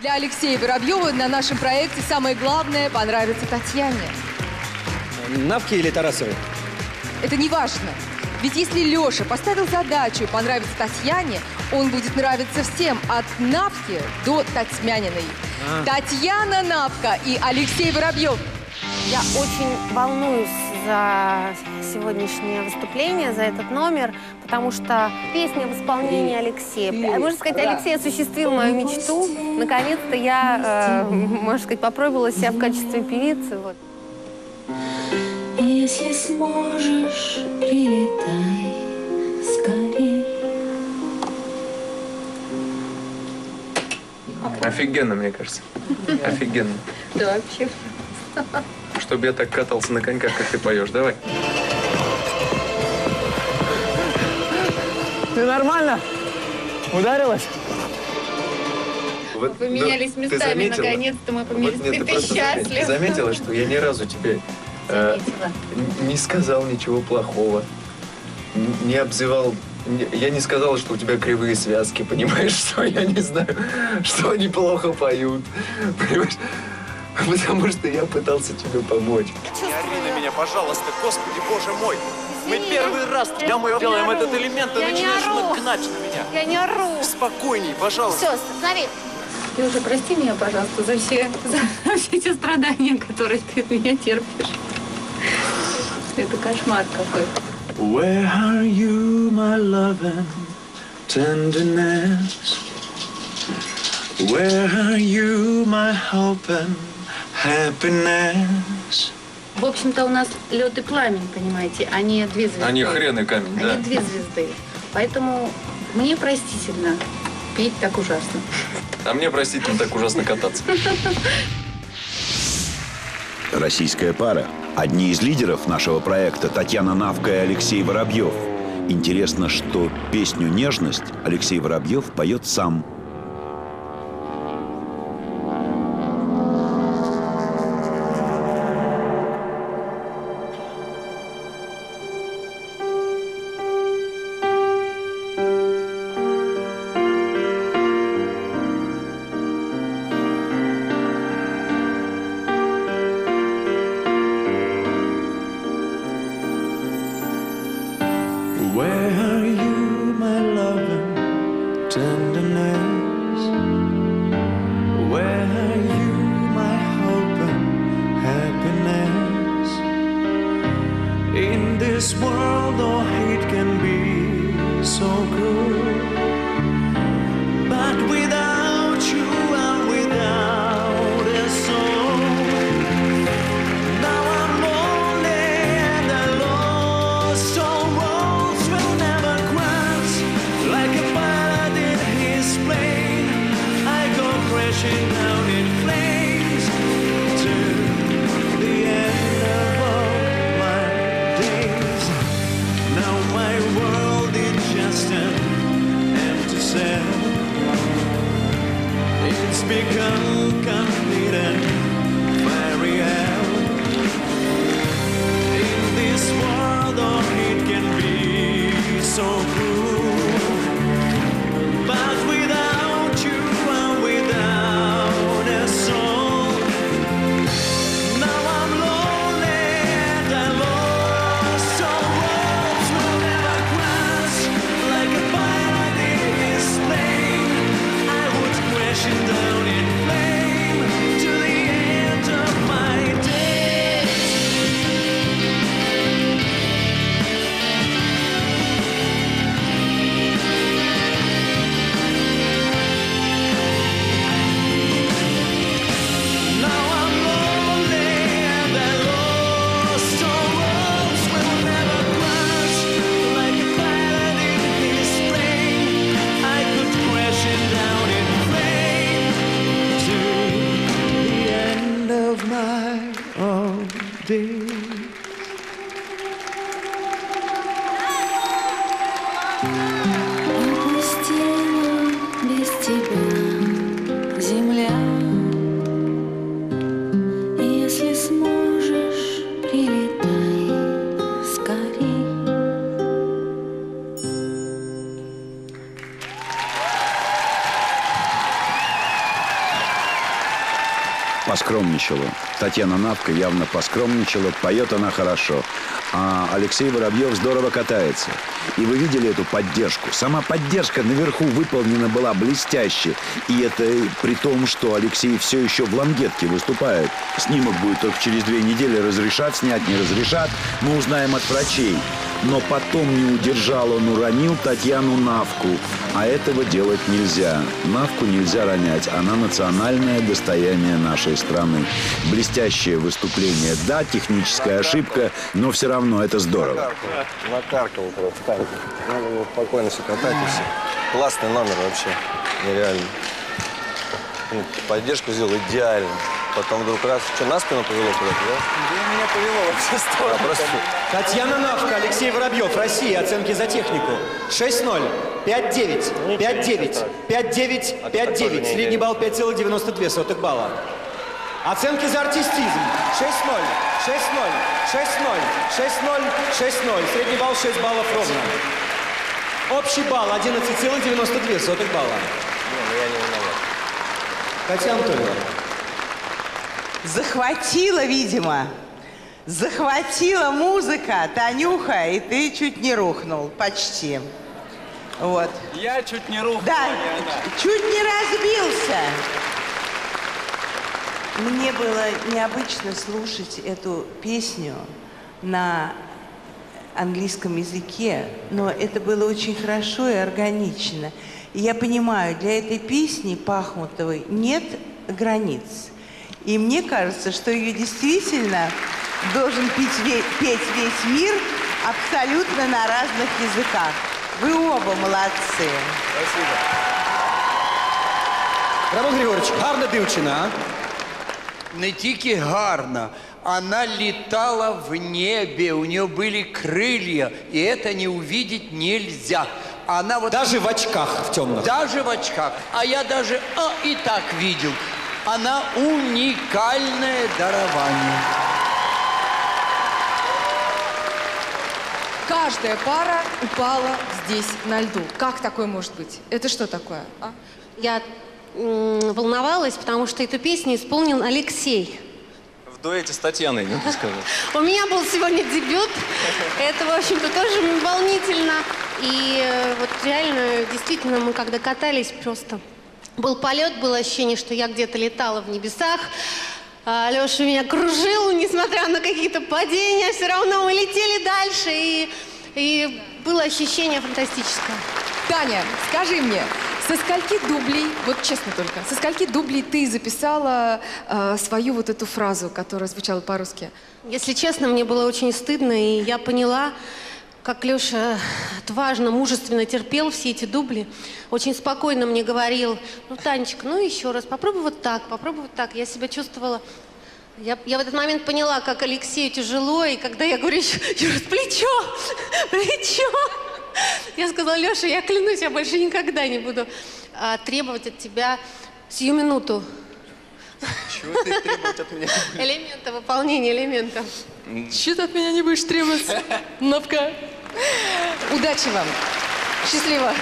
Для Алексея Воробьева на нашем проекте самое главное – понравится Татьяне. Навки или Тарасовы? Это не важно. Ведь если Леша поставил задачу понравиться Татьяне, он будет нравиться всем, от Навки до Татьмяниной. А. Татьяна Навка и Алексей Воробьев. Я очень волнуюсь за сегодняшнее выступление, за этот номер, потому что песня в исполнении Алексея. Можно сказать, Алексей осуществил мою мечту. Наконец-то я, э, можно сказать, попробовала себя в качестве певицы. Вот. Если сможешь, прилетай скорей. Офигенно, мне кажется. Офигенно. Да, вообще. Чтобы я так катался на коньках, как ты поешь. Давай. Ты нормально? Ударилась? Вот, Поменялись ну, местами, наконец-то мы поменялись. Вот, нет, ты, ты счастлив. заметила, что я ни разу тебе э, не сказал ничего плохого, не обзывал. Я не сказал, что у тебя кривые связки, понимаешь, что я не знаю, что они плохо поют, понимаешь? Потому что я пытался тебе помочь. Не ори на меня, пожалуйста, господи, боже мой. Мы Извини, первый раз я- для мы я делаем не этот ору. элемент, ты Я начинаешь ору. гнать на меня. Я не ору. Спокойней, пожалуйста. Все, останови. Ты уже прости меня, пожалуйста, за все, за все эти страдания, которые ты от меня терпишь. Это кошмар какой. Where are you, my loving tenderness? Where are you, my and happiness? В общем-то, у нас лед и пламень, понимаете, а не две звезды. А не хрен и камень, Они да. две звезды. Поэтому мне простительно петь так ужасно. А мне, простите, так ужасно кататься. Российская пара. Одни из лидеров нашего проекта Татьяна Навка и Алексей Воробьев. Интересно, что песню «Нежность» Алексей Воробьев поет сам. This world, oh, hate can be so cruel. But without поскромничала. Татьяна Навка явно поскромничала, поет она хорошо. А Алексей Воробьев здорово катается. И вы видели эту поддержку. Сама поддержка наверху выполнена была блестяще. И это при том, что Алексей все еще в лангетке выступает. Снимок будет только через две недели. Разрешат снять, не разрешат. Мы узнаем от врачей. Но потом не удержал, он уронил Татьяну Навку. А этого делать нельзя. Навку нельзя ронять. Она национальное достояние нашей страны. Блестящее выступление. Да, техническая ошибка, но все равно это здорово. Накаркал просто. Тань, Надо было спокойно все катать и все. Классный номер вообще. Нереально. Ну, Поддержку сделал идеально. Потом вдруг раз, что, на спину повело куда-то, да? Да меня повело вообще в сторону. А просто Татьяна Навка, Алексей Воробьев, Россия. Оценки за технику. 6-0, 5-9, 5-9, 5-9, 5-9. Средний балл 5,92 сотых балла. Оценки за артистизм. 6-0, 6-0, 6-0, 6-0, 6-0. Средний балл 6 баллов ровно. Общий балл 11,92 сотых балла. не, ну я не виноват. Татьяна Анатольевна. Захватила, видимо. Захватила музыка, Танюха, и ты чуть не рухнул, почти. Вот. Я чуть не рухнул. Да, чуть не разбился. Мне было необычно слушать эту песню на английском языке, но это было очень хорошо и органично. И я понимаю, для этой песни Пахмутовой нет границ. И мне кажется, что ее действительно должен петь, ве- петь весь мир абсолютно на разных языках. Вы оба молодцы. Роман Григорьевич, гарна дівчина, а? Не тільки гарно, она летала в небе, у нее были крылья, и это не увидеть нельзя. Она вот Даже в очках в темных. даже в очках, а я даже а, и так видел. Она уникальное дарование. Каждая пара упала здесь на льду. Как такое может быть? Это что такое? а? Я волновалась, потому что эту песню исполнил Алексей. В дуэте с Татьяной, не ты сказал. У меня был сегодня дебют. Это, в общем-то, тоже волнительно. И э, вот реально, действительно, мы когда катались, просто был полет, было ощущение, что я где-то летала в небесах. А Леша меня кружил, несмотря на какие-то падения, все равно мы летели дальше. И, и было ощущение фантастическое. Таня, скажи мне, со скольки дублей, вот честно только, со скольки дублей ты записала э, свою вот эту фразу, которая звучала по-русски? Если честно, мне было очень стыдно, и я поняла, как Леша отважно, мужественно терпел все эти дубли. Очень спокойно мне говорил, ну, Танечка, ну еще раз, попробуй вот так, попробуй вот так. Я себя чувствовала... Я, я в этот момент поняла, как Алексею тяжело, и когда я говорю, раз, плечо, плечо. Я сказала, Леша, я клянусь, я больше никогда не буду а, требовать от тебя сию минуту Чего ты требовать от меня? элемента, выполнения элемента. Что ты от меня не будешь требовать? Навка. Удачи вам. Счастливо.